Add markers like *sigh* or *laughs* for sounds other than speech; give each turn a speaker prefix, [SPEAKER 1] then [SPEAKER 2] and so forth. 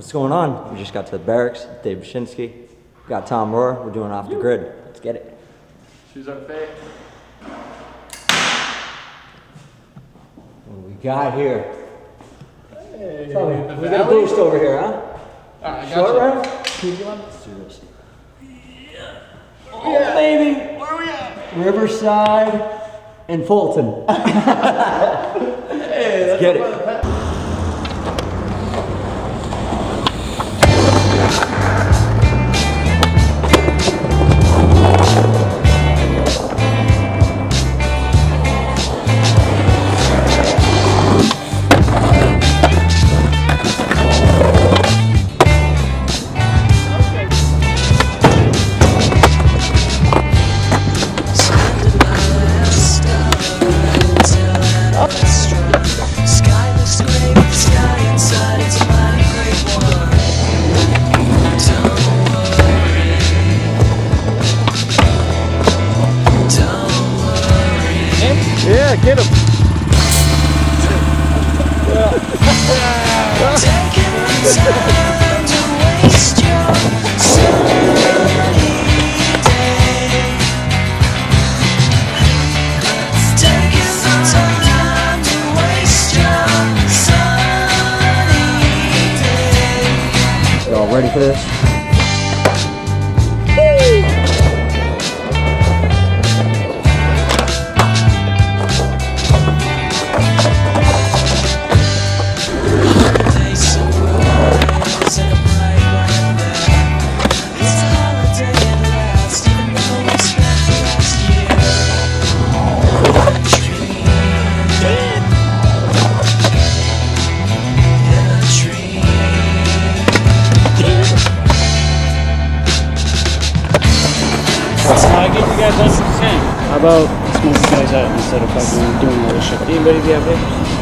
[SPEAKER 1] What's going on? We just got to the Berrics. Dave Bachinsky. Got Tom Rohrer. We're doing off the grid. Let's get it.
[SPEAKER 2] Choose our fate.
[SPEAKER 1] What do we got here?
[SPEAKER 2] Hey,
[SPEAKER 1] me, we got a boost over here, huh?
[SPEAKER 2] Alright, I
[SPEAKER 1] Short
[SPEAKER 2] got
[SPEAKER 1] round? Let's do this. Oh, baby!
[SPEAKER 2] Where are we at?
[SPEAKER 1] Riverside and Fulton. *laughs*
[SPEAKER 2] Hey,
[SPEAKER 1] Let's get it. Y'all ready for this?
[SPEAKER 3] They
[SPEAKER 4] Get you guys on some sand. How about smoke you guys out instead of fucking doing all this shit? Anybody be out there?